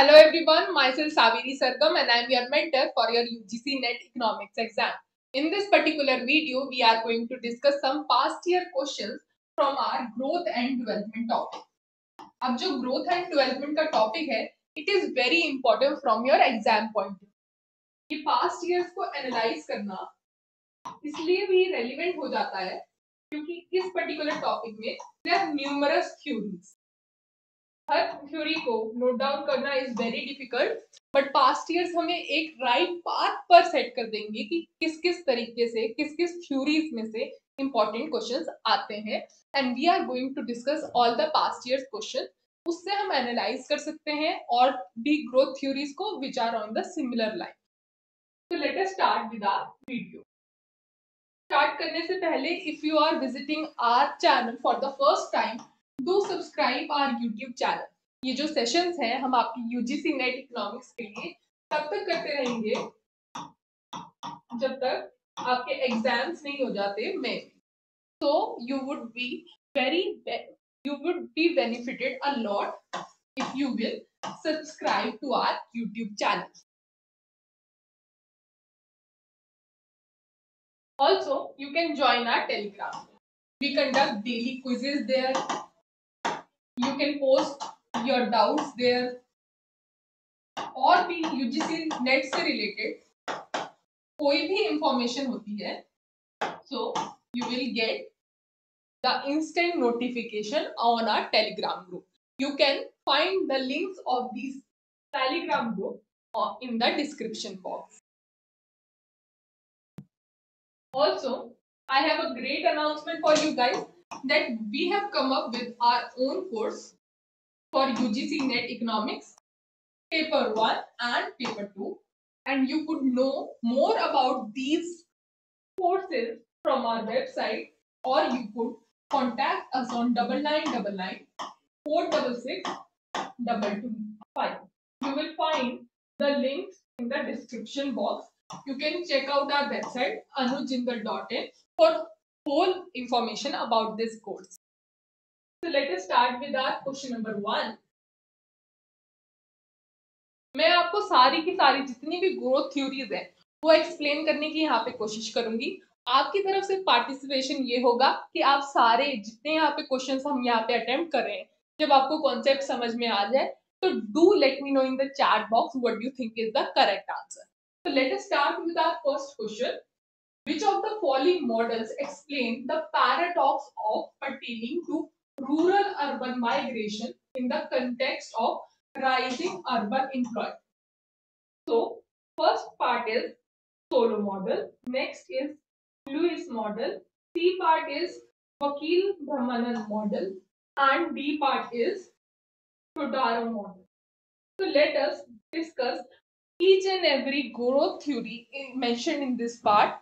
Hello everyone, myself Saviri Sargam and I am your mentor for your UGC NET Economics exam. In this particular video, we are going to discuss some past year questions from our growth and development topic. अब जो growth and development का topic है, it is very important from your exam point of view. ये past years को analyze करना इसलिए भी relevant हो जाता है क्योंकि इस particular topic में there are numerous theories. हर थ्योरी को नोट डाउन करना is very difficult but past years हमें एक राइट पाथ पर सेट कर देंगे कि किस किस तरीके से, किस किस थ्योरीज में से इंपॉर्टेंट क्वेश्चंस आते हैं। And we are going to discuss all the past years question उससे हम एनालाइज कर सकते हैं और भी ग्रोथ थ्योरीज को which are on the similar line तो let us start with our video start करने से पहले if you are visiting our channel for the first time do subscribe our YouTube channel ये जो सेशंस हैं हम आपकी यूजीसी नेट इकोनॉमिक्स के लिए तब तक करते रहेंगे जब तक आपके एग्ज़ाम्स नहीं हो जाते में so you would be very you would be benefited a lot if you will subscribe to our youtube channel also you can join our telegram we conduct daily quizzes there you can post your doubts there और भी UGC net से related कोई भी information होती है so you will get the instant notification on our telegram group you can find the links of this telegram group in the description box also i have a great announcement for you guys that we have come up with our own course for UGC NET Economics, paper 1 and paper 2 and you could know more about these courses from our website or you could contact us on double nine double nine four double six double two five. You will find the links in the description box. You can check out our website anujindal.in for whole information about this course. So, let us start with our question number one. मैं आपको सारी की सारी जितनी भी growth theories है, वो explain करने की यहाँ पे कोशिश करूँगी आपकी तरफ़ से पार्टिसिपेशन ये होगा कि आप सारे जितने यहाँ पे क्वेश्चन हम यहाँ पे अटेम्प्ट कर रहे हैं, जब आपको कॉन्सेप्ट समझ में आ जाए तो do let me know in the chat box what you think is the correct answer तो let start with our first question Which of the following models explain the paradox of pertaining to rural-urban migration in the context of rising urban employment? So, first part is Solo model, next is Lewis model, C part is Vakil Brahmanan model, and D part is Todaro model. So, let us discuss each and every growth theory mentioned in this part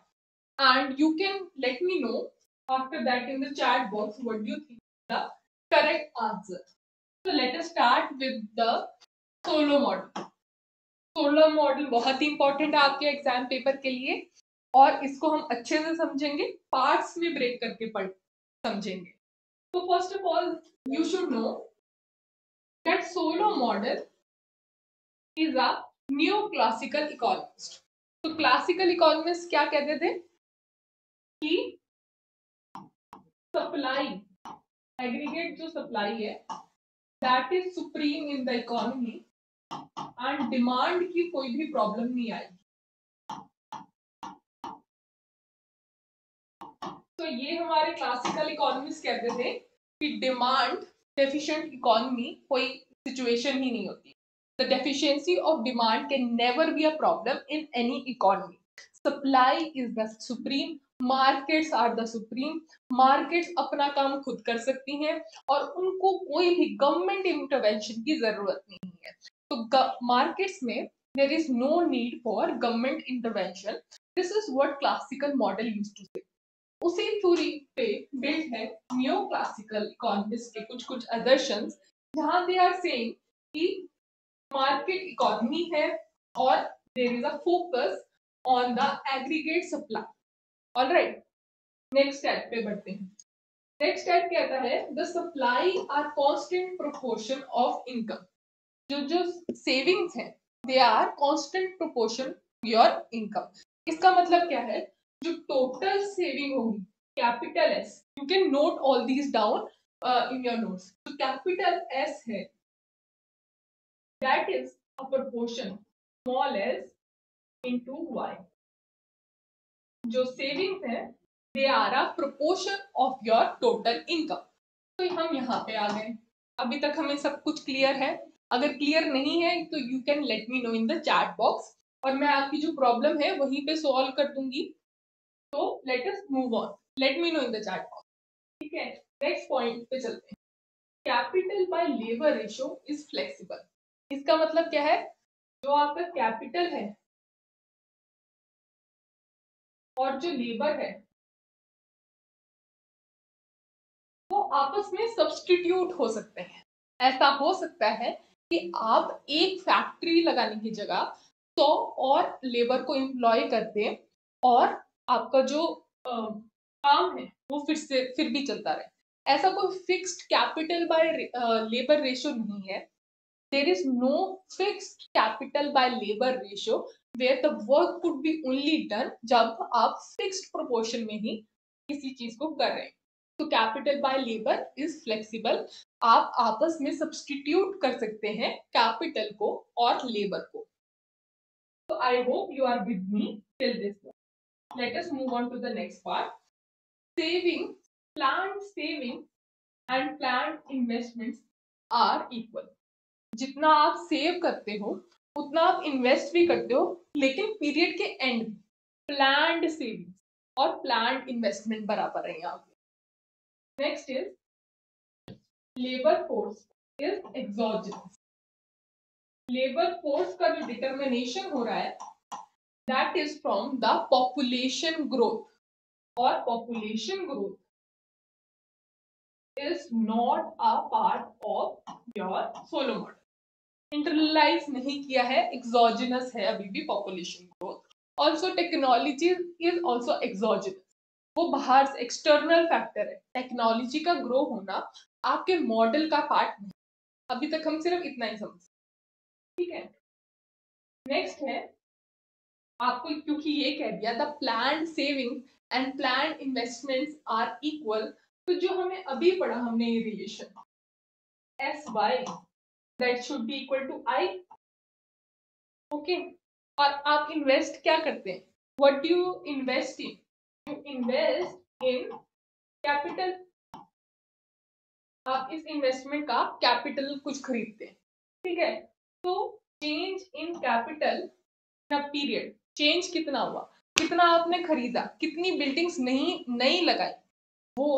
and you can let me know after that in the chat box what do you think the correct answer. So, let us start with the solo model. Solar model बहुत ही important है आपके exam paper के लिए और इसको हम अच्छे से समझेंगे पार्ट्स में ब्रेक करके पढ़, समझेंगे तो first of all you should know that Solow model is a new classical economist तो क्लासिकल इकोनॉमिस्ट क्या कहते थे कि सप्लाई एग्रीगेट जो सप्लाई है that is supreme in the economy and demand की कोई भी प्रॉब्लम नहीं आएगी। तो ये हमारे क्लासिकल इकोनॉमिस्ट कहते थे कि डिमांड डेफिशिएंट इकोनॉमी कोई सिचुएशन ही नहीं होती। The deficiency of demand can never be a problem in any economy supply is the supreme markets are the supreme markets अपना काम खुद कर सकती हैं और उनको कोई भी गवर्नमेंट इंटरवेंशन की ज़रूरत नहीं है। तो मार्केट्स में there is no need for government intervention this is what classical model use to say उसी थ्योरी पे बिल्ड है न्यू क्लासिकल इकोनॉमिस्ट के कुछ कुछ अदर्शन जहाँ दे आर सेइंग कि मार्केट इकोनॉमी है और there is a focus on the aggregate supply all right next type पे बढ़ते हैं. नेक्स्ट टाइप कहता है? The supply are constant proportion of income जो जो सेविंग्स हैं they are constant proportion your income इसका मतलब क्या है? जो टोटल सेविंग होगी capital S you can note all these down in your notes तो कैपिटल एस है that is a proportion small S into Y जो सेविंग्स है they are a proportion of your total income तो हम यहाँ पे आ गए अभी तक हमें सब कुछ क्लियर है। अगर क्लियर नहीं है तो you can let me know in the chat box और मैं आपकी जो प्रॉब्लम है, वहीं पे सॉल्व कर दूँगी। तो let us move on let me know in the chat box ठीक है? नेक्स्ट पॉइंट पे चलते हैं। Capital by labour ratio is flexible इसका मतलब क्या है? जो आपका कैपिटल है और जो लेबर है, वो आपस में सब्सटीट्यूट हो सकते हैं। ऐसा हो सकता है कि आप एक फैक्ट्री लगाने की जगह सौ तो और लेबर को एम्प्लॉय कर दें और आपका जो काम है, वो फिर से, फिर भी चलता रहे। ऐसा कोई fixed capital by labour ratio नहीं है। There is no fixed capital by labour ratio where the work could be only done जब आप फिक्स्ड प्रोपोर्शन में ही किसी चीज़ को कर रहे हैं। तो capital by labour is flexible आप आपस में सब्सटीट्यूट कर सकते हैं कैपिटल को और लेबर को। तो I hope you are with me till this let us move on to the next part saving plan saving and plan investments are equal जितना आप सेव करते हो, उतना आप इन्वेस्ट भी करते हो, लेकिन पीरियड के एंड प्लान्ड सेविंग और प्लान्ड इन्वेस्टमेंट बराबर है यहाँ पे next is labour force is exogenous labour force का जो डिटर्मिनेशन हो रहा है that is from the population growth और population growth is not a part of your Solow model internalise नहीं किया है एक्सोजिनस है अभी भी population growth also technology is also exogenous वो बाहर से एक्सटर्नल फैक्टर है। टेक्नोलॉजी का ग्रो होना आपके मॉडल का पार्ट नहीं। अभी तक हम सिर्फ़ इतना ही समझ ठीक है? नेक्स्ट है, आपको क्योंकि ये कह दिया the plan saving and plan investments are equal तो जो हमें अभी पढ़ा हमने ये relation S Y that should be equal to i. Okay. और आप इन्वेस्ट क्या करते हैं? What do you invest in? You invest in capital. आप इस इन्वेस्टमेंट का कैपिटल कुछ खरीदते हैं। ठीक है? तो change in capital period change कितना हुआ? कितना आपने खरीदा? कितनी बिल्डिंग्स नहीं नई लगाई? वो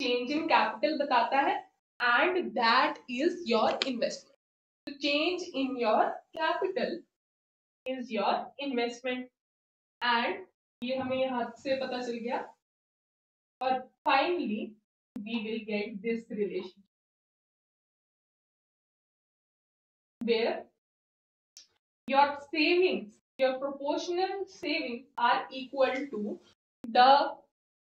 चेंज इन कैपिटल बताता है and that is your investment change in your capital is your investment and ये हमें यहाँ से पता चल गया। और finally we will get this relation where your savings your proportional savings are equal to the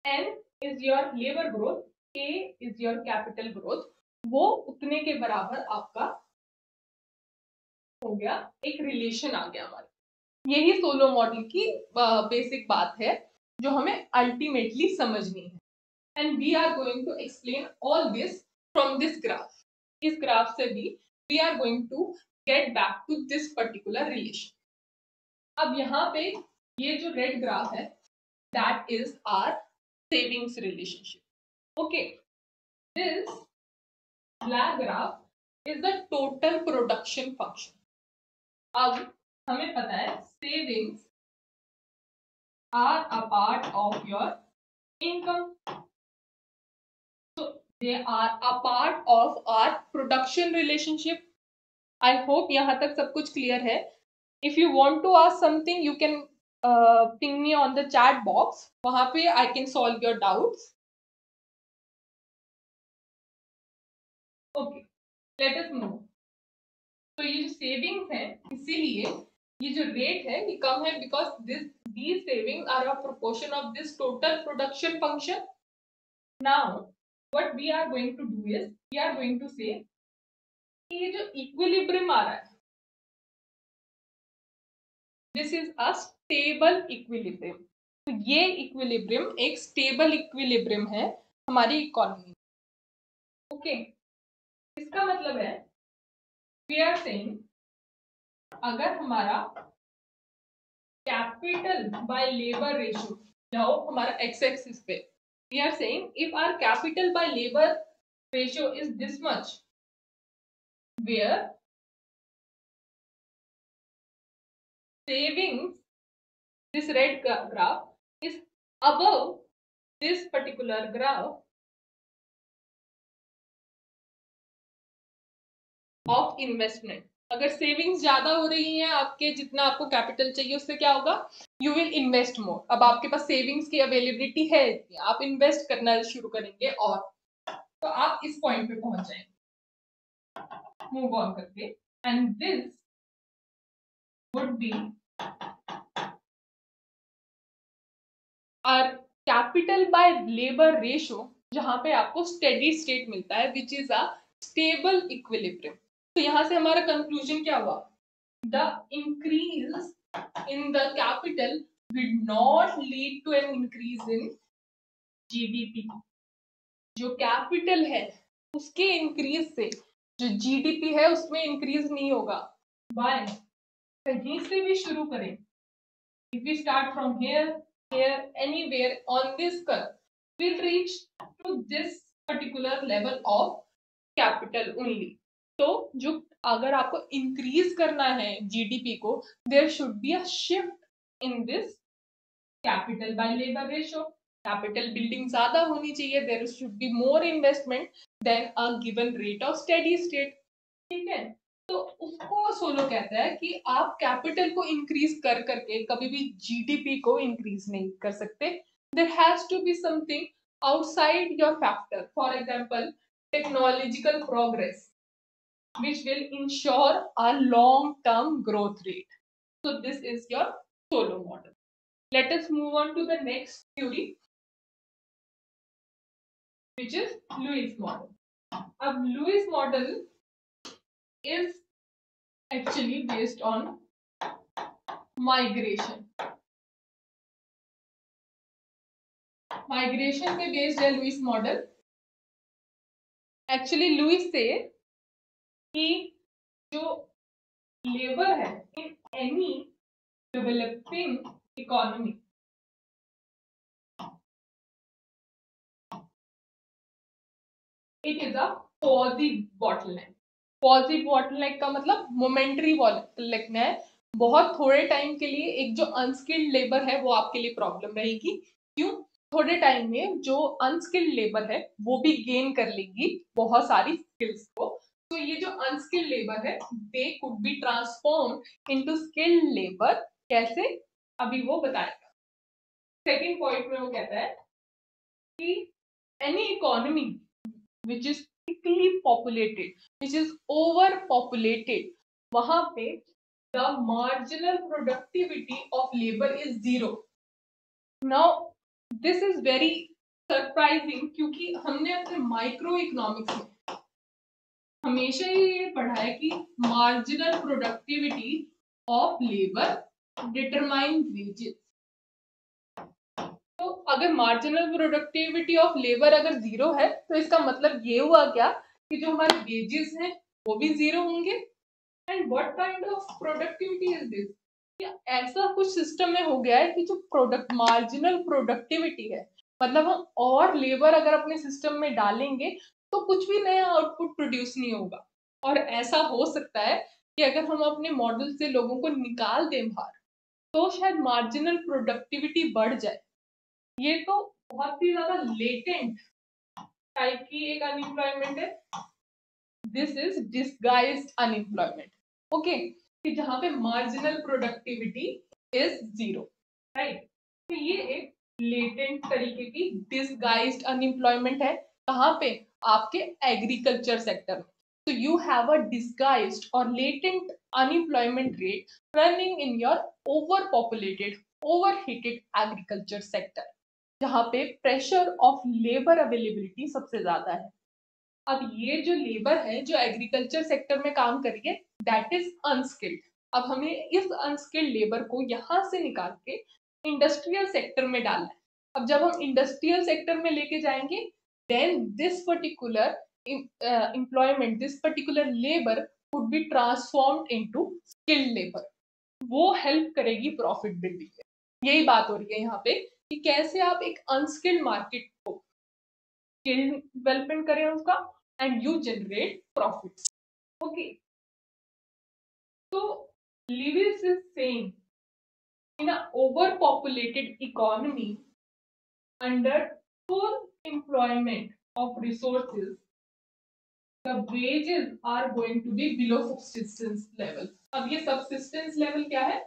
N is your labour growth A is your capital growth वो उतने के बराबर आपका हो गया, एक रिलेशन आ गया हमारे। यही सोलो मॉडल की बेसिक बात है, जो हमें अल्टीमेटली समझनी है। And we are going to explain all this from this graph इस ग्राफ से भी we are going to get back to this particular relation अब यहाँ पे ये जो रेड ग्राफ है that is our savings relationship okay this black graph is the total production function अब हमें पता है savings are a part of your income they are a part of our production relationship i hope यहाँ तक सब कुछ clear है you want to ask something you can uh, ping me on the chat box वहाँ पे i can solve your doubts okay let us move तो ये जो सेविंग्स है, इसीलिए ये जो रेट है, ये कम है because this these saving are a proportion of this total production function now what we are going to do is, we are going to say ये जो इक्विलिब्रियम आ रहा है this is a stable equilibrium तो ये equilibrium एक stable equilibrium है हमारी इकोनॉमी ओके okay. इसका मतलब है वी आर सेइंग अगर हमारा कैपिटल बाय लेबर रेशियो जाओ हमारा एक्स एक्सिस पे we are saying if our capital by labour ratio is this much where savings, this red graph is above this particular graph of investment अगर savings ज़्यादा हो रही हैं आपके, जितना आपको कैपिटल चाहिए, उससे क्या होगा? यू विल इन्वेस्ट मोर अब आपके पास सेविंग्स की अवेलेबिलिटी है आप इन्वेस्ट करना शुरू करेंगे और। तो आप इस पॉइंट पे पहुँच जाएँगे। मूव ऑन करके। And this would be our capital by labor ratio, जहाँ पे आपको स्टेडी स्टेट मिलता है which is a stable equilibrium तो यहाँ से हमारा कंक्लूजन क्या हुआ? The increase in the capital would not lead to an increase in GDP जो कैपिटल है, उसके इंक्रीज से, जो जीडीपी है, उसमें इंक्रीज नहीं होगा। बाय कहीं से भी शुरू करें। If we start from here here anywhere on this curve will reach to this particular level of capital only तो जो अगर आपको इंक्रीज करना है जीडीपी को there should be a shift in this capital by labour ratio capital building ज़्यादा होनी चाहिए there should be more investment than a given rate of steady state ठीक है? तो उसको सोलो कहता है कि आप कैपिटल को इंक्रीज कर करके कभी भी जीडीपी को इंक्रीज नहीं कर सकते. There has to be something outside your factor for example technological progress which will ensure a long term growth rate. So, this is your solo model. Let us move on to the next theory, which is Lewis model. अब Lewis model is actually based on migration. Migration पे based है Lewis model actually Louis से कि जो labour है in any developing economy it is a positive bottleneck positive bottleneck का मतलब momentary bottleneck है। बहुत थोड़े टाइम के लिए एक जो अनस्किल्ड लेबर है, वो आपके लिए प्रॉब्लम रहेगी। क्यों? थोड़े टाइम में जो अनस्किल्ड लेबर है, वो भी गेन कर लेगी बहुत सारी स्किल्स को। सो ये जो अनस्किल्ड लेबर है they could be transform into skilled labour कैसे? अभी वो बताएगा। सेकंड पॉइंट में वो कहता है कि any economy which is thickly populated which is over populated वहाँ पे the marginal productivity of labour is zero now this is very surprising क्योंकि हमने अपने माइक्रो इकोनॉमिक्स में हमेशा ही ये पढ़ा है कि marginal productivity of labour determine wages तो अगर मार्जिनल प्रोडक्टिविटी ऑफ़ लेबर अगर ज़ीरो है तो इसका मतलब ये हुआ क्या कि जो हमारे वेजेस हैं, वो भी ज़ीरो होंगे। And what kind of productivity is this ऐसा कुछ सिस्टम में हो गया है कि जो प्रोडक्ट मार्जिनल प्रोडक्टिविटी है मतलब हम और लेबर अगर अपने सिस्टम में डालेंगे तो कुछ भी नया आउटपुट प्रोड्यूस नहीं होगा। और ऐसा हो सकता है कि अगर हम अपने मॉडल से लोगों को निकाल दें बाहर तो शायद मार्जिनल प्रोडक्टिविटी बढ़ जाए। ये तो बहुत ही ज़्यादा लेटेंट टाइप की एक अनएम्प्लॉयमेंट है। This is disguise unemployment okay कि जहाँ पे marginal productivity is zero right तो ये एक लेटेंट तरीके की डिस्गाइज्ड अनएम्प्लॉयमेंट है। कहाँ पे? आपके एग्रीकल्चर सेक्टर में। So you have a disguised or latent unemployment rate running in your overpopulated, overheated agriculture sector, जहाँ पे प्रेशर ऑफ़ लेबर अवेलेबिलिटी सबसे ज़्यादा है। अब ये जो लेबर है, जो एग्रीकल्चर सेक्टर में काम करिए दैट इज़ अनस्किल्ड अब हमें इस अनस्किल्ड लेबर को यहाँ से निकाल के इंडस्ट्रियल सेक्टर में डालना है। अब जब हम इंडस्ट्रियल सेक्टर में लेके जाएँगे then this particular employment this particular labour would be transformed into skilled labour वो हेल्प करेगी प्रॉफिट बिल्डिंग में यही बात हो रही है यहाँ पे कि कैसे आप एक अनस्किल्ड मार्केट को स्किल डेवलपमेंट करें उसका and you generate profits. Okay. So, Lewis is saying in an overpopulated economy under full employment of resources, the wages are going to be below subsistence level. अब ये subsistence level क्या है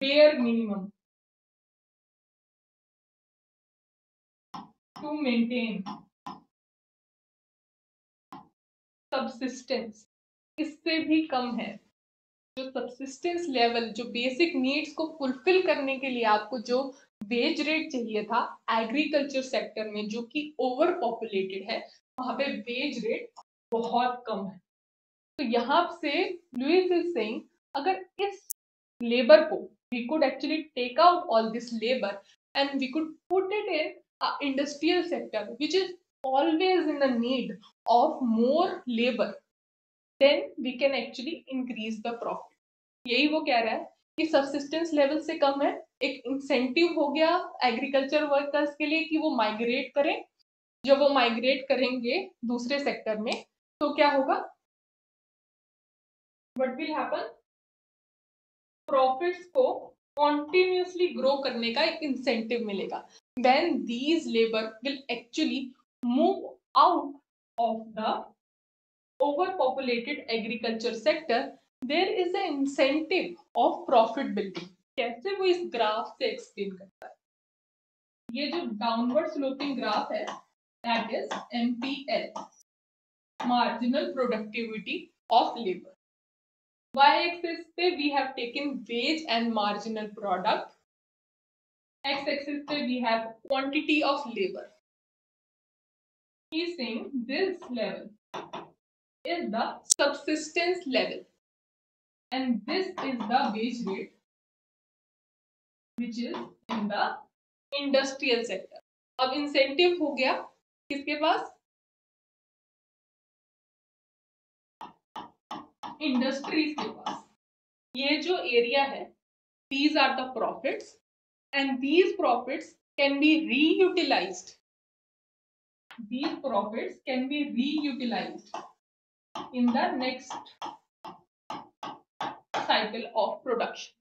bare minimum to maintain subsistence इससे भी कम है जो subsistence level जो बेसिक नीड्स को फुलफिल करने के लिए आपको जो वेज रेट चाहिए था एग्रीकल्चर सेक्टर में, जो कि ओवर पॉपुलेटेड है, वहाँ पे वेज रेट बहुत कम है। तो यहाँ से लुइस इज़ सेइंग अगर इस लेबर को we could actually take out all this labour and we could put it in industrial sector which is always in the need of more labor, then we can actually increase the profit. यही वो कह रहा है कि subsistence level से कम है एक इंसेंटिव हो गया एग्रीकल्चर वर्कर्स के लिए कि वो माइग्रेट करें। जब वो माइग्रेट करेंगे दूसरे सेक्टर में तो क्या होगा? वट विल हैपन प्रॉफिट्स को कॉन्टिन्यूसली ग्रो करने का एक इंसेंटिव मिलेगा। Then these labour will actually move out of the overpopulated agriculture sector, there is an incentive of profit building. कैसे वो इस ग्राफ से एक्सप्लेन करता है? ये जो डाउनवर्ड स्लोपिंग ग्राफ है that is M marginal productivity of labour y axis पे we have taken wage and marginal product x axis पे we have quantity of labour since this level is the subsistence level and this is the wage rate which is in the industrial sector. अब incentive हो गया किसके पास industries के पास ये जो area है these are the profits and these profits can be reutilised these profits can be reutilized in the next cycle of production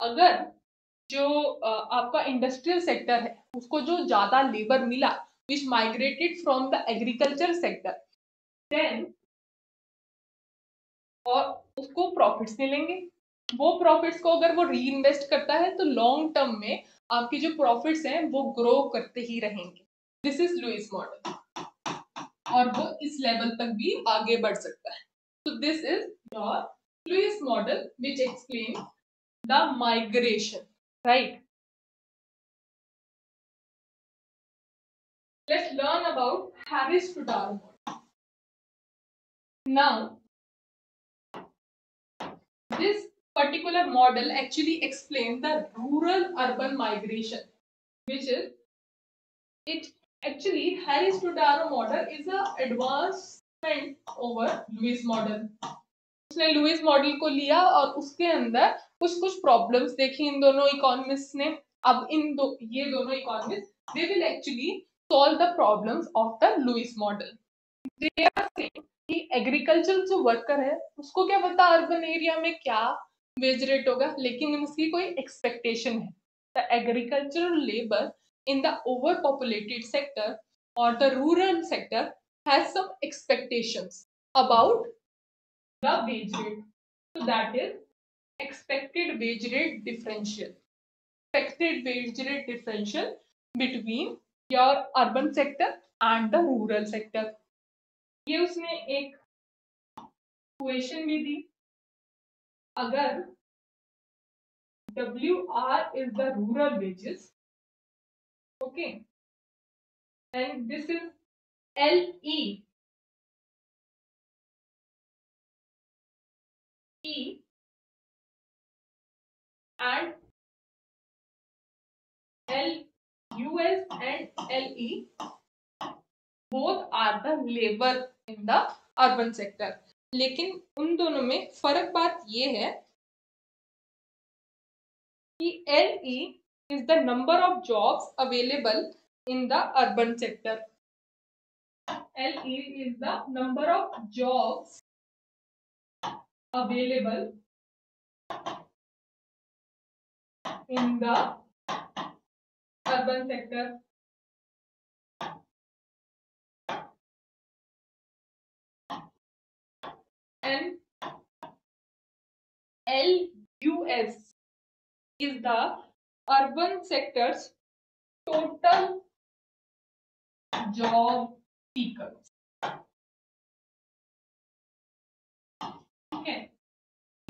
अगर जो आपका इंडस्ट्रियल सेक्टर है, उसको जो ज़्यादा लेबर मिला which migrated from the agriculture sector then और उसको प्रॉफिट्स मिलेंगे। वो प्रॉफिट्स को अगर वो री इन्वेस्ट करता है तो लॉन्ग टर्म में आपके जो प्रॉफिट्स हैं, वो ग्रो करते ही रहेंगे। दिस इज़ लुइस मॉडल और वो इस लेवल तक भी आगे बढ़ सकता है। तो this is your Lewis model which explain the migration Right let's learn about Harris Todaro model. Now, this particular model actually explains the rural urban migration, which is it Actually, Harris Todaro model is a advancement over Lewis model. उसने Lewis model को लिया और उसके अंदर कुछ कुछ problems देखी इन दोनों इकोनॉमिस्ट ने। अब इन दो, ये दोनों economist they will actually solve the problems of the Lewis model they are saying कि एग्रीकल्चर जो वर्कर है, उसको क्या पता अर्बन एरिया में क्या वेज रेट होगा, लेकिन उसकी कोई एक्सपेक्टेशन है। The agricultural labour in the overpopulated sector or the rural sector has some expectations about the wage rate. So that is expected wage rate differential expected wage rate differential between your urban sector and the rural sector ये उसने एक question भी दी अगर W R is the rural wages okay and this is L E and L US and LE both are the labor in the urban sector. लेकिन उन दोनों में फ़र्क बात ये है कि LE is the number of jobs available in the urban sector. LE is the number of jobs available in the urban sector. And LUS is the urban sector's total job seekers. ठीक है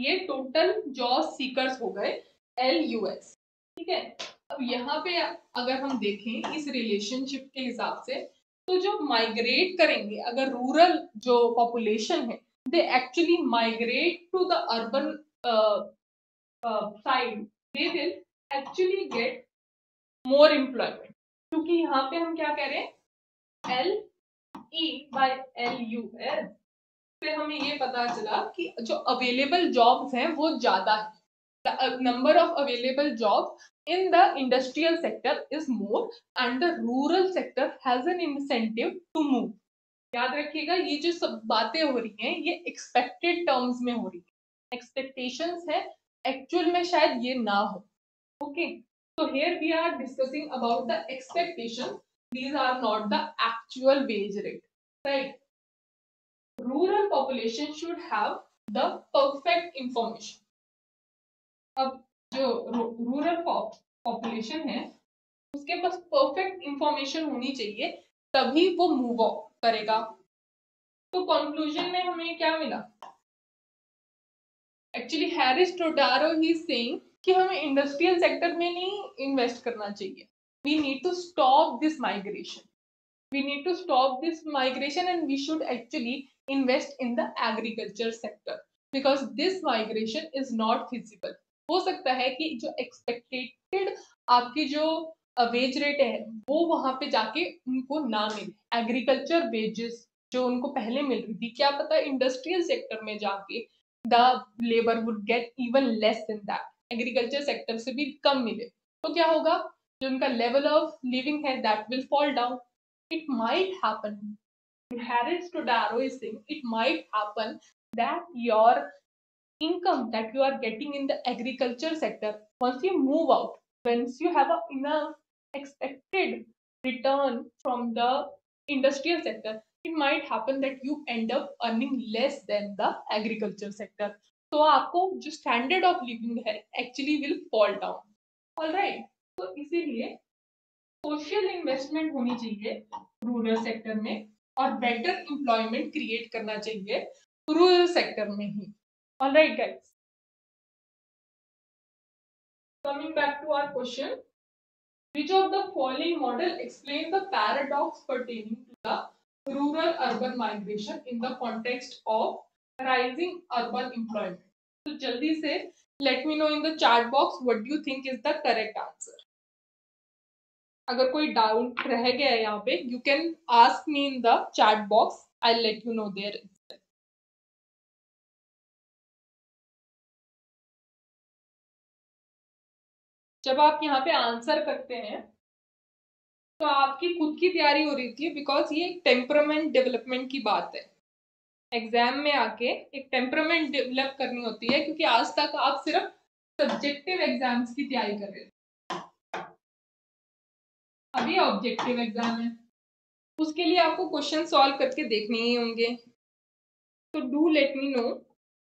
ये total job seekers हो गए L U S ठीक है? अब यहाँ पे अगर हम देखें इस रिलेशनशिप के हिसाब से तो जो माइग्रेट करेंगे, अगर रूरल जो पॉपुलेशन है they actually migrate to the urban side they will actually get more employment क्योंकि यहाँ पे हम क्या कह रहे हैं? L E by L U S से हमें ये पता चला कि जो अवेलेबल जॉब्स हैं, वो ज़्यादा है। The number of available jobs in the industrial sector is more and the rural sector has an incentive to move याद रखिएगा ये जो सब बातें हो रही हैं ये एक्सपेक्टेड टर्म्स में हो रही है एक्सपेक्टेशंस है एक्चुअल में शायद ये ना हो okay so here we are discussing about the expectation these are not the actual wage rate right rural population should have the perfect information अब जो रूरल पॉपुलेशन है, उसके पास परफेक्ट इंफॉर्मेशन होनी चाहिए, तभी वो मूव ऑफ़ करेगा। तो कंक्लूजन में हमें क्या मिला? एक्चुअली हैरिस टोडारो ही सेइंग कि हमें इंडस्ट्रियल सेक्टर में नहीं इन्वेस्ट करना चाहिए। We need to stop this migration we need to stop this migration and we should actually invest in the agriculture sector because this migration is not feasible. हो सकता है कि जो एक्सपेक्टेड आपकी जो वेज रेट है, वो वहाँ पे जाके उनको ना मिले। एग्रीकल्चर वेजेस जो उनको पहले मिल रही थी, क्या पता इंडस्ट्रियल सेक्टर में जाके the labour would get even less than that agriculture sector से भी कम मिले। तो क्या होगा? जो उनका लेवल ऑफ़ लिविंग है that will fall down it might happen Harris Todaro is saying, it might happen that your income that you are getting in the agriculture sector once you move out once you have a enough expected return from the industrial sector it might happen that you end up earning less than the agriculture sector तो आपको जो standard of living है actually will fall down all right तो इसीलिए social investment होनी चाहिए rural sector में और बेटर एम्प्लॉयमेंट क्रिएट करना चाहिए रूरल सेक्टर में ही All right, guys. Coming back to our question, which of the following model explain the paradox pertaining to the rural-urban migration in the context of rising urban employment? So, jaldi se let me know in the chat box what do you think is the correct answer. अगर कोई doubt रह गया है यहाँ पे you can ask me in the chat box I let you know there जब आप यहाँ पे आंसर करते हैं तो आपकी खुद की तैयारी हो रही थी बिकॉज़ ये एक टेम्परामेंट डेवलपमेंट की बात है। एग्ज़ाम में आके एक टेम्परामेंट डेवलप करनी होती है क्योंकि आज तक आप सिर्फ़ सब्जेक्टिव एग्ज़ाम्स की तैयारी कर रहे थे। अभी ऑब्जेक्टिव एग्ज़ाम है। उसके लिए आपको क्वेश्चन सॉल्व करके देखने ही होंगे। तो do let me know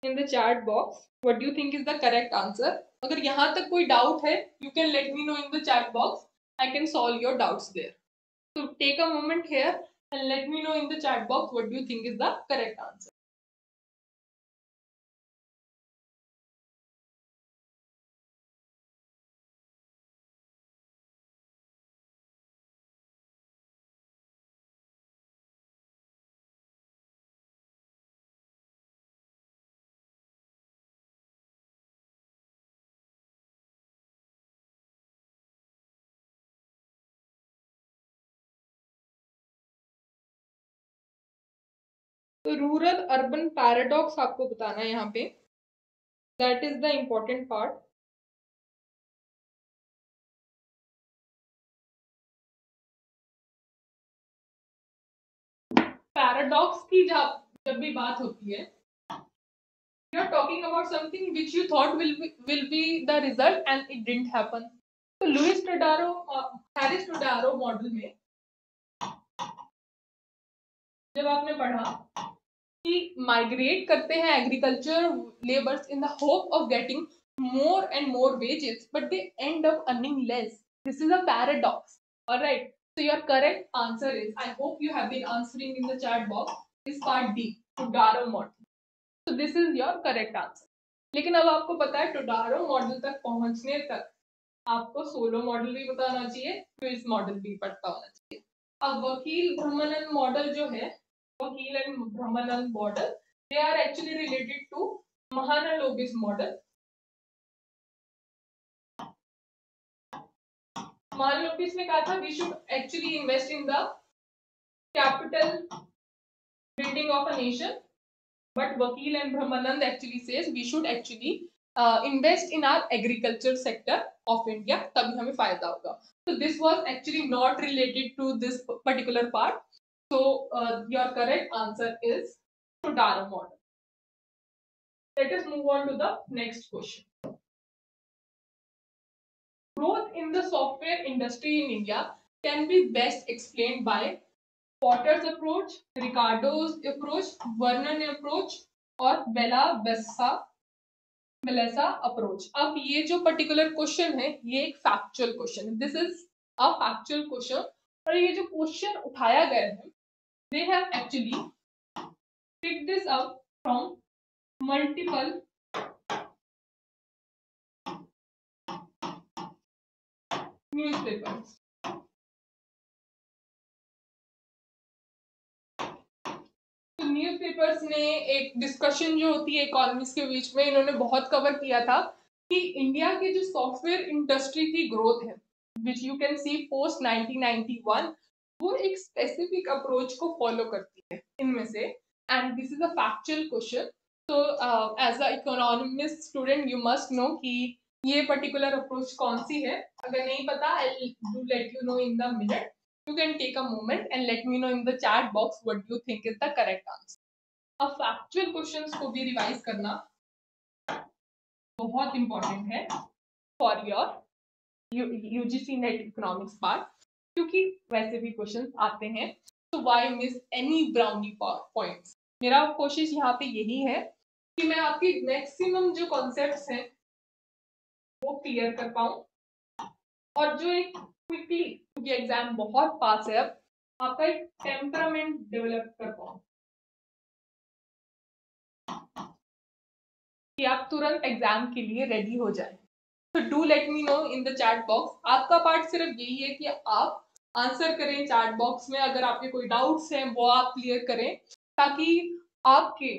in the chat box what do think is the correct answer अगर यहाँ तक कोई डाउट है you can let me know in the chat box I can solve your doubts there so take a moment here and let me know in the chat box what do think is the correct answer तो rural urban paradox आपको बताना है यहाँ पे। That is the important part paradox की जब जब भी बात होती है you are talking about something which you thought will will be the result and it didn't happen तो Lewis Todaro Harris Todaro model में जब आपने पढ़ा कि माइग्रेट करते हैं agriculture labours in the hope of getting more and more wages but they end of earning less this is a paradox और right so your correct answer is I hope you have been answering in the chat box is part D Todaro model so this is your correct answer लेकिन अब आपको पता है टुडारो model तक पहुँचने तक आपको सोलो मॉडल भी बताना चाहिए क्विज मॉडल भी पढ़ता होना चाहिए। अब वकील भ्रमणन मॉडल जो है Vakil and Brahmananda model they are actually related to Mahalanobis model Mahalanobis ने कहा था we should actually invest in the capital building of a nation but Vakil and Brahmanand actually says we should actually uh, invest in our agriculture sector of India तभी हमें फ़ायदा होगा so this was actually not related to this particular part so uh, your correct answer is Todaro model let us move on to the next question growth in the software industry in India can be best explained by Porter's approach Ricardo's approach Vernon approach और Bela बेसा बेलेसा approach अब ये जो particular question है ये एक factual question है this is a factual question और ये जो क्वेश्चन उठाया गया है they have actually pick this up from multiple newspapers newspapers ने एक डिस्कशन जो होती है इकोनॉमिक्स के बीच में, इन्होंने बहुत कवर किया था कि इंडिया की जो सॉफ्टवेयर इंडस्ट्री की ग्रोथ है which you can see post 1991 वो एक स्पेसिफिक अप्रोच को फॉलो करती है इनमें से। And this is a factual question तो as a economics student you must know कि ये पर्टिकुलर अप्रोच कौन सी है? अगर नहीं पता I do let you know in the minute you can take a moment and let me know in the chat box what you think is the correct answer. अब factual questions को भी revise करना बहुत important है for your UGC NET economics part क्योंकि वैसे भी question आते हैं। तो why miss any brownie points मेरा कोशिश यहाँ पे यही है कि मैं आपकी मैक्सिमम जो कॉन्सेप्ट्स हैं, वो क्लियर कर पाऊँ। और जो एक क्विकली क्योंकि एग्ज़ाम बहुत पास है, अब आपका एक टेम्परामेंट डेवलप कर पाओ कि आप तुरंत एग्ज़ाम के लिए रेडी हो जाए। तो do let me know in the chat box आपका पार्ट सिर्फ़ यही है कि आप आंसर करें चैट बॉक्स में, अगर आपके कोई डाउट्स हैं, वो आप क्लियर करें, ताकि आपके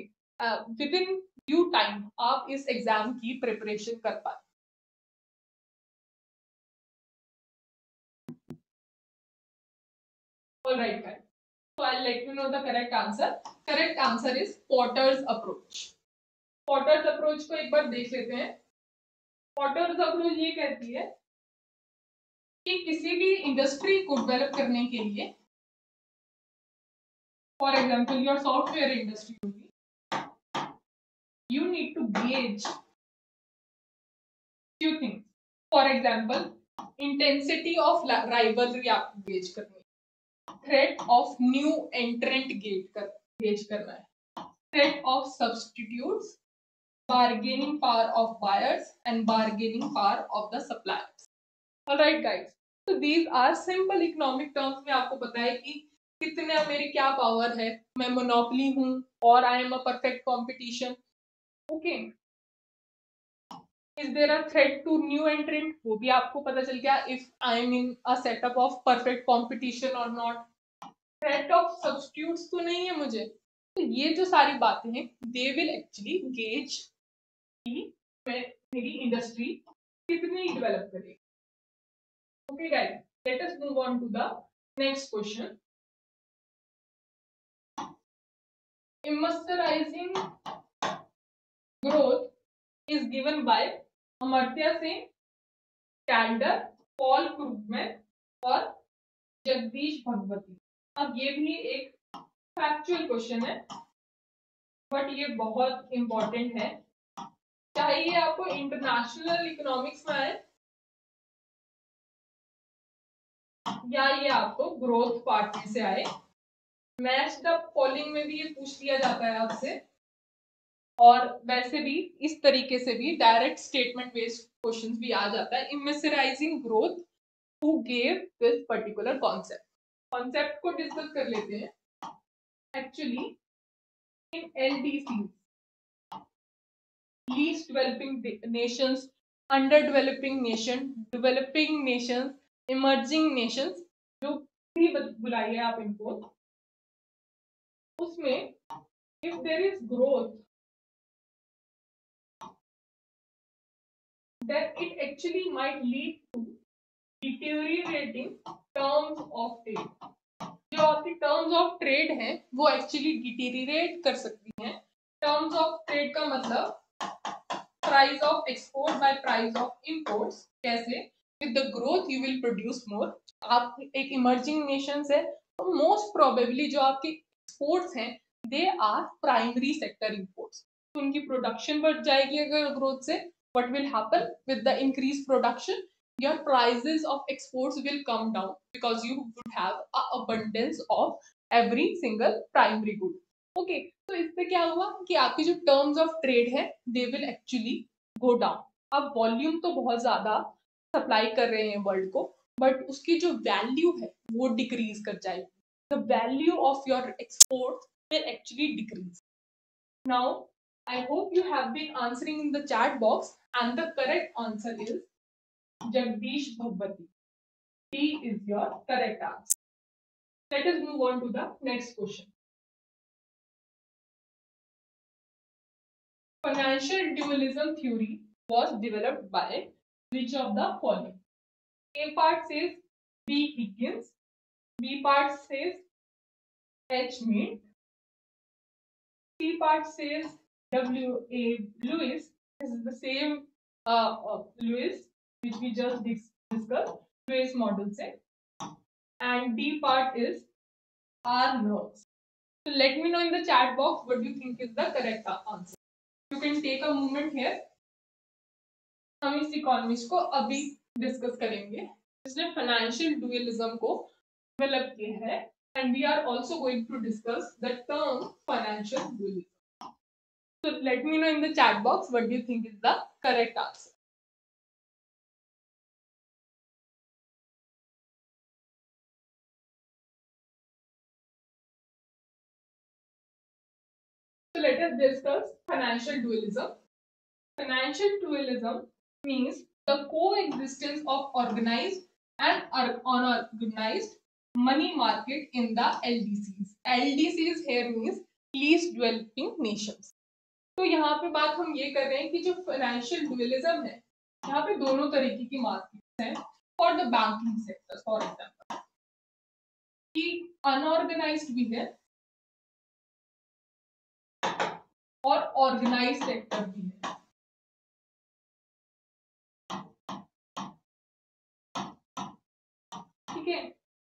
विद इन ड्यू टाइम आप इस एग्ज़ाम की प्रिपरेशन कर पाए। राइट है correct answer correct answer is Porter's approach Porter's approach को एक बार देख लेते हैं। पॉटर्स अप्रोच ये कहती है कि किसी भी इंडस्ट्री को डेवलप करने के लिए for example your software industry होगी you need to gauge you thing for example intensity of rivalry आप गेज करनी threat of new entrant get कर गेज करना है. Threat of substitute bargaining power of buyers and bargaining power of the supplier all right तो these are simple economic terms में आपको पता है कि कितने मेरी क्या पावर है। मैं मोनोपली हूँ और I am a perfect competition okay is there a threat to new entrant वो भी आपको पता चल गया if I am in a setup of perfect competition और नॉट थ्रेट ऑफ़ सब्सटीट्यूट्स तो नहीं है मुझे। तो ये जो सारी बातें हैं दे विल एक्चुअली गेज कि मेरी इंडस्ट्री कितनी डेवलप करेगी। Okay guys let us move on to the next question immersiorizing growth is given by Amartya Sen, Calder, Paul Krugman और जगदीश भगवती अब ये भी एक फैक्चुअल क्वेश्चन है बट ये बहुत इंपॉर्टेंट है। चाहे ये आपको इंटरनेशनल इकोनॉमिक्स में आए या ये आपको ग्रोथ पार्ट में से आए। मैच द फॉलोइंग में भी ये पूछ लिया जाता है आपसे। और वैसे भी, इस तरीके से भी डायरेक्ट स्टेटमेंट बेस्ड क्वेश्चंस भी आ जाता है। Immiserizing growth who gave this particular concept concept को डिस्कस कर लेते हैं। Actually in L D C least developing nations under developing nation developing nations emerging nations जो भी बुलाइए आप इनको, उसमें if there is growth then it actually might lead to deteriorating terms of trade. जो आपकी टर्म्स ऑफ़ ट्रेड हैं, वो एक्चुअली डिटेरिएट कर सकती हैं. टर्म्स ऑफ़ ट्रेड का मतलब price of export by price of imports कैसे? With the growth you will produce more आप एक इमर्जिंग नेशन है तो मोस्ट प्रोबेबली जो आपके एक्सपोर्ट्स हैं they are primary sector imports तो उनकी प्रोडक्शन बढ़ जाएगी अगर ग्रोथ से what will happen with the increased production your prices of exports will come down because you would have a abundance of every single primary good. Okay, तो इससे क्या हुआ कि आपकी जो टर्म्स ऑफ़ ट्रेड है they will actually go down अब volume तो बहुत ज़्यादा सप्लाई कर रहे हैं वर्ल्ड को बट उसकी जो वैल्यू है, वो डिक्रीज कर जाएगी। The value of your export will actually decrease now I hope you have been answering in the chat box and the correct answer is Jagdish Bhagwati T is your correct answer let is move on to the next question financial dualism theory was developed by which of the following? A part says B. Higgins, B part says H. Mint, C part says W. A. Lewis. This is the same uh, uh, Lewis which we just dis discussed. Lewis model set. And D part is R. Nerves. So let me know in the chat box what you think is the correct answer. You can take a moment here. हम इस economics को अभी discuss करेंगे जिसने financial dualism को develop किया है and we are also going to discuss the term financial dualism so let me know in the chat box what do you think is the correct answer so let us discuss financial dualism financial dualism means the coexistence of organized and unorganized money market in the LDCs. LDCs here means least developing nations. तो यहाँ पे बात हम ये कर रहे हैं कि जो फाइनेंशियल डुअलिज्म है यहाँ पे दोनों तरीके की मार्केट हैं for the banking sector for example कि अनऑर्गेनाइज्ड भी है और ऑर्गेनाइज सेक्टर भी है ठीक है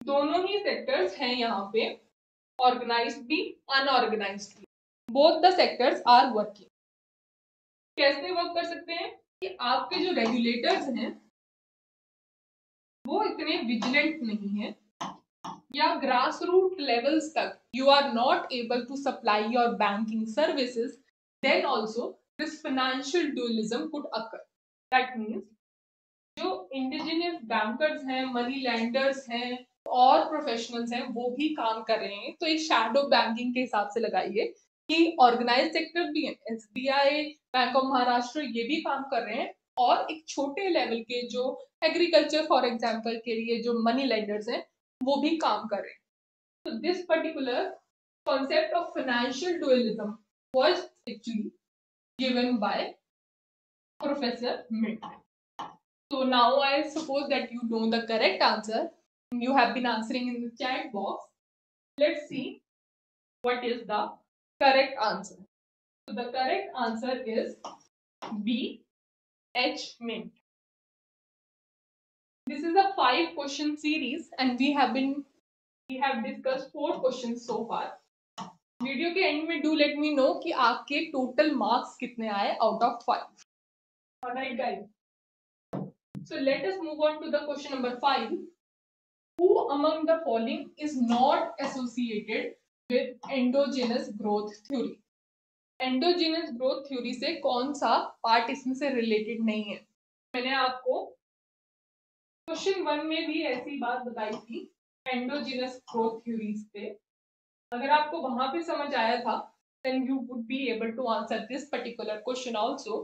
दोनों ही सेक्टर्स हैं यहाँ पे ऑर्गेनाइज भी अनऑर्गेनाइज भी. Both the sectors are working कैसे वर्क कर सकते हैं? कि आपके जो रेगुलेटर्स हैं, वो इतने विजिलेंट नहीं है, या ग्रास रूट लेवल्स तक you are not able to supply your banking services then also this financial dualism could occur that means जो इंडिजिनियस बैंकर्स हैं मनी लैंडर्स हैं और प्रोफेशनल्स हैं, वो भी काम कर रहे हैं। तो एक शैडो बैंकिंग के हिसाब से लगाइए कि ऑर्गेनाइज सेक्टर भी है S B I bank of Maharashtra ये भी काम कर रहे हैं। और एक छोटे लेवल के जो एग्रीकल्चर फॉर एग्ज़ाम्पल के लिए जो मनी लेंडर्स हैं, वो भी काम कर रहे हैं। तो this particular concept of financial dualism was actually given by professor Myint So now I suppose that you know the correct answer. You have been answering in the chat box. Let's see what is the correct answer. So the correct answer is B, H mint. This is a five question series and we have been we have discussed four questions so far. Video के end में do let me know कि आपके total marks कितने आए out of five alright guys so let us move on to the question number five Who among the following is not associated with endogenous growth theory? Endogenous growth theory से कौन सा part इसमें से related नहीं है? मैंने आपको question one में भी ऐसी बात बताई थी एंडोजीनस ग्रोथ थ्योरीज पे। अगर आपको वहाँ पे समझ आया था then you would be able to answer this particular question also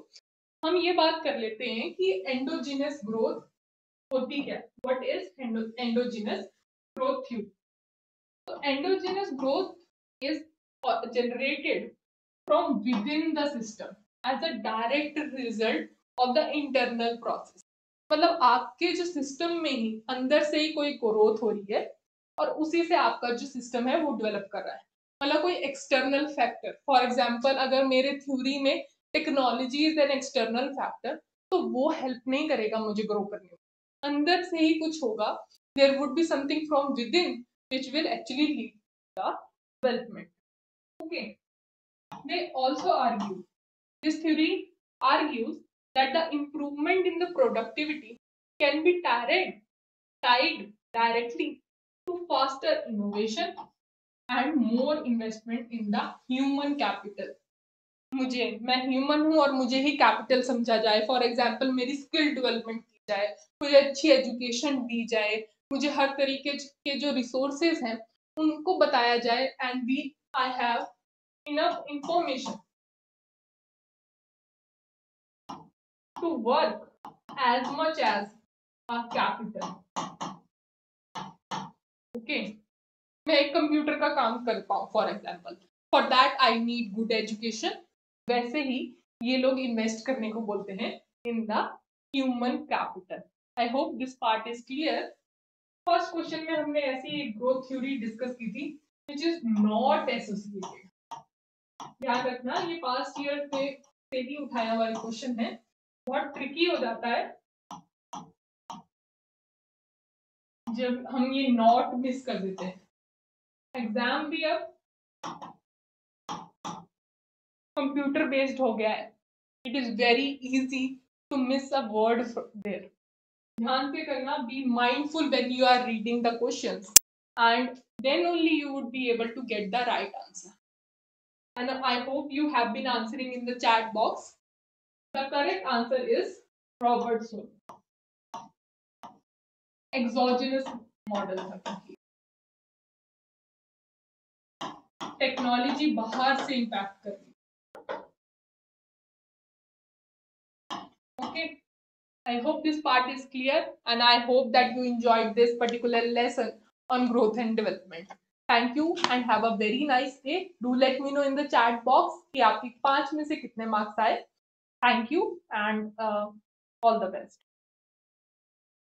हम ये बात कर लेते हैं कि एंडोजीनस ग्रोथ होती क्या? What is endogenous growth theory तो endogenous growth is generated from within the system as a direct result of the internal process. मतलब आपके जो सिस्टम में ही अंदर से ही कोई ग्रोथ हो रही है और उसी से आपका जो सिस्टम है वो डेवलप कर रहा है। मतलब कोई एक्सटर्नल फैक्टर फॉर एग्जांपल अगर मेरे थ्योरी में technology is an external factor तो वो हेल्प नहीं करेगा मुझे ग्रो करने में। अंदर से ही कुछ होगा। There would be something from within which will actually lead the development okay they also argue this theory argues that the improvement in the productivity can be tired tied directly to faster innovation and more investment in the human capital मुझे, मैं human हूँ और मुझे ही capital समझा जाए। For example मेरी skill development की जाए मुझे अच्छी एजुकेशन दी जाए, मुझे हर तरीके के जो रिसोर्सेज हैं, उनको बताया जाए and we I have information to work as much as a capital. Okay. मैं एक कंप्यूटर का काम कर पाऊँ for example for that I need good education वैसे ही ये लोग इन्वेस्ट करने को बोलते हैं in the human capital I hope this part is clear first question में हमने ऐसी एक ग्रोथ थ्योरी डिस्कस की थी विच इज़ नॉट एसोसिएटेड ध्यान रखना, ये पास्ट ईयर से से ही उठाया हुआ क्वेश्चन है। बहुत ट्रिकी हो जाता है। जब हम ये नॉट मिस कर देते हैं। एग्ज़ाम भी अब कंप्यूटर बेस्ड हो गया है। It is very easy To miss a word there ध्यान से करना be mindful when you are reading the questions and then only you would be able to get the right answer and I hope you have been answering in the chat box. The correct answer is Robertson. Exogenous model technology बाहर से impact कर रही okay i hope this part is clear and i hope that you enjoyed this particular lesson on growth and development thank you and have a very nice day do let me know in the chat box कि आपकी पांच में से कितने marks आए thank you and all the best